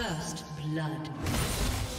First blood.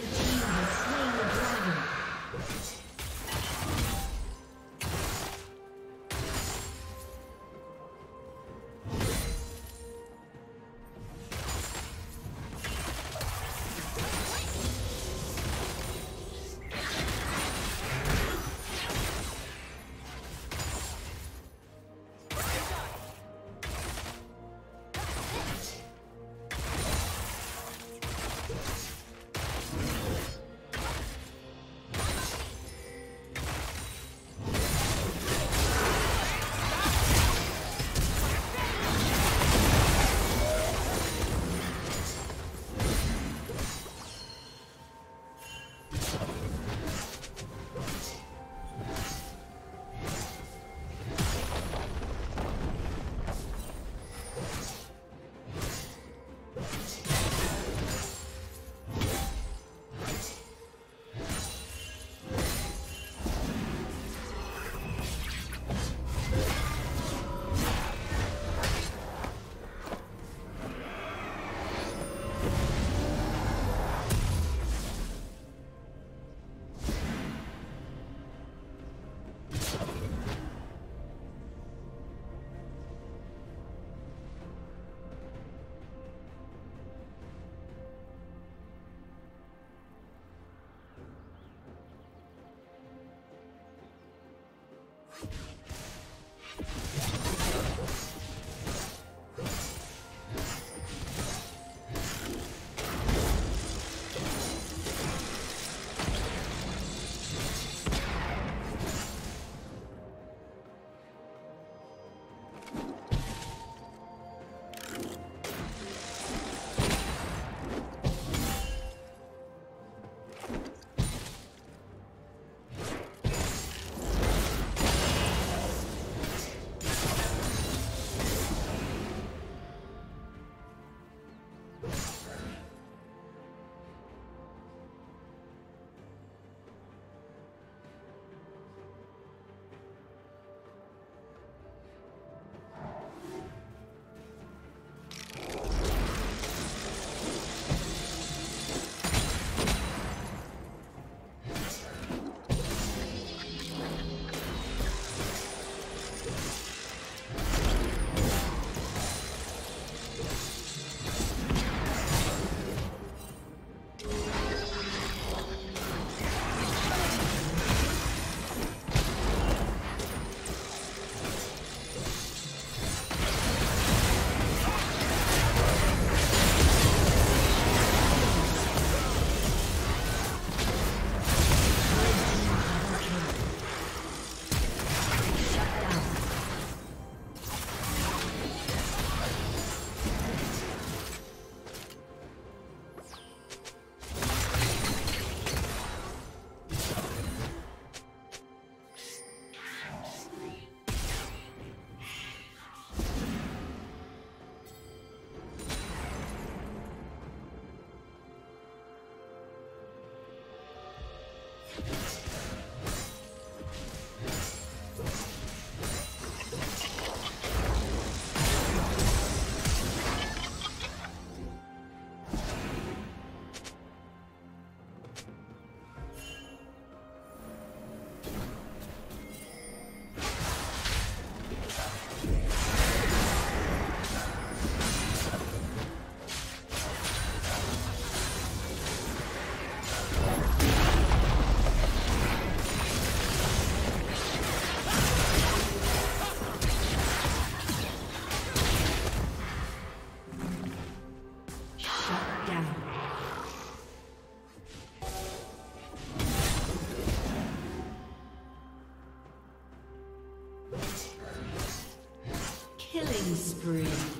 Red team. you spree.